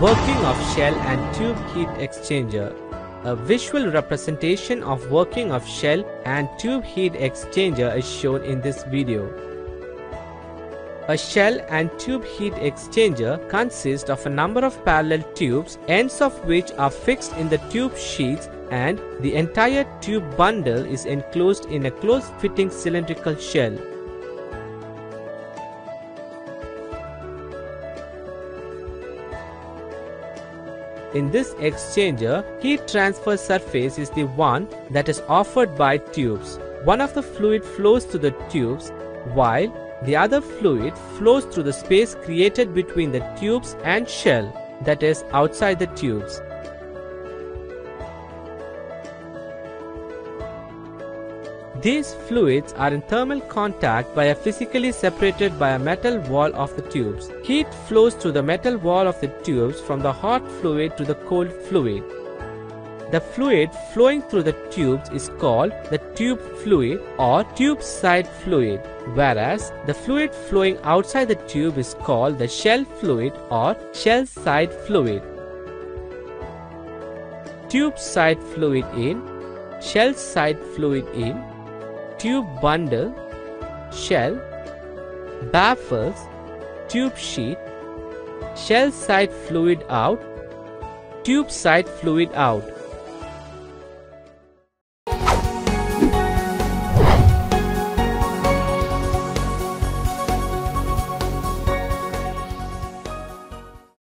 Working of shell and tube heat exchanger. A visual representation of working of shell and tube heat exchanger is shown in this video. A shell and tube heat exchanger consists of a number of parallel tubes, ends of which are fixed in the tube sheets and the entire tube bundle is enclosed in a close-fitting cylindrical shell. In this exchanger, heat transfer surface is the one that is offered by tubes. One of the fluid flows through the tubes while the other fluid flows through the space created between the tubes and shell that is outside the tubes. These fluids are in thermal contact by a physically separated by a metal wall of the tubes. Heat flows through the metal wall of the tubes from the hot fluid to the cold fluid. The fluid flowing through the tubes is called the tube fluid or tube side fluid, whereas the fluid flowing outside the tube is called the shell fluid or shell side fluid. Tube side fluid in, shell side fluid in, tube bundle, shell, baffles, tube sheet, shell side fluid out, tube side fluid out.